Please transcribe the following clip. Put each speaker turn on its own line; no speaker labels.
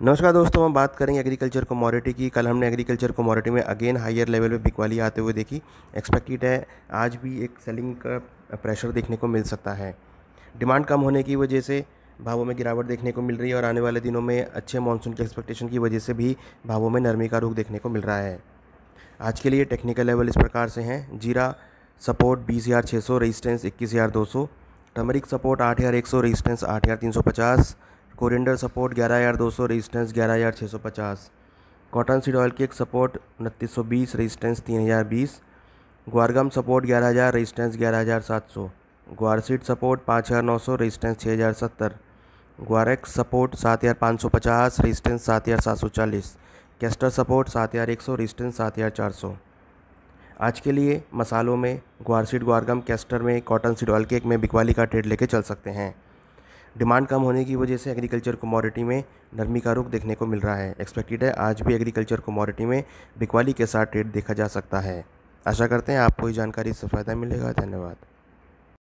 नमस्कार दोस्तों, हम बात करेंगे एग्रीकल्चर कमोडिटी की। कल हमने एग्रीकल्चर कमोडिटी में अगेन हायर लेवल पे बिकवाली आते हुए देखी। एक्सपेक्टेड है, आज भी एक सेलिंग का प्रेशर देखने को मिल सकता है। डिमांड कम होने की वजह से भावों में गिरावट देखने को मिल रही है और आने वाले दिनों में अच्छे मानसून के एक्सपेक्टेशन की वजह से भी भावों में नरमी का रुख देखने को मिल रहा है। आज के लिए टेक्निकल लेवल इस प्रकार से हैं। जीरा सपोर्ट बीस हज़ार छः सौ रजिस्टेंस इक्कीस हज़ार दो सौ टर्मरिक सपोर्ट आठ हज़ार एक सौ रजिस्टेंस आठ हज़ार तीन सौ पचास कोरिएंडर सपोर्ट ग्यारह हज़ार दो सौ रजिस्टेंस ग्यारह हज़ार छः सौ पचास। Cotton seed oil cake support उनतीस सौ बीस रजिस्टेंस तीन हज़ार बीस। ग्वारगम सपोर्ट ग्यारह हज़ार रजिस्टेंस ग्यारह हज़ार सात सौ। ग्वार सीड सपोर्ट पाँच हज़ार नौ सौ रजिस्टेंस छः हज़ार सत्तर। ग्वारेक्स सपोर्ट सात हज़ार पाँच सौ पचास रजिस्टेंस सात हज़ार सात सौ चालीस। कैस्टर सपोर्ट सात हज़ार एक सौ रजिस्टेंस सात हज़ार चार सौ। आज के लिए मसालों में ग्वार सीड ग्वारगम कैस्टर में कॉटन सीड ऑयल केक में बिकवाली का ट्रेड लेके चल सकते हैं। डिमांड कम होने की वजह से एग्रीकल्चर कमोडिटी में नरमी का रुख देखने को मिल रहा है। एक्सपेक्टेड है, आज भी एग्रीकल्चर कमोडिटी में बिकवाली के साथ ट्रेड देखा जा सकता है। आशा करते हैं आपको ये जानकारी से फ़ायदा मिलेगा। धन्यवाद।